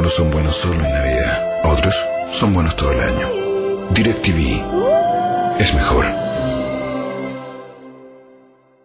Algunos son buenos solo en Navidad, otros son buenos todo el año. DirecTV es mejor.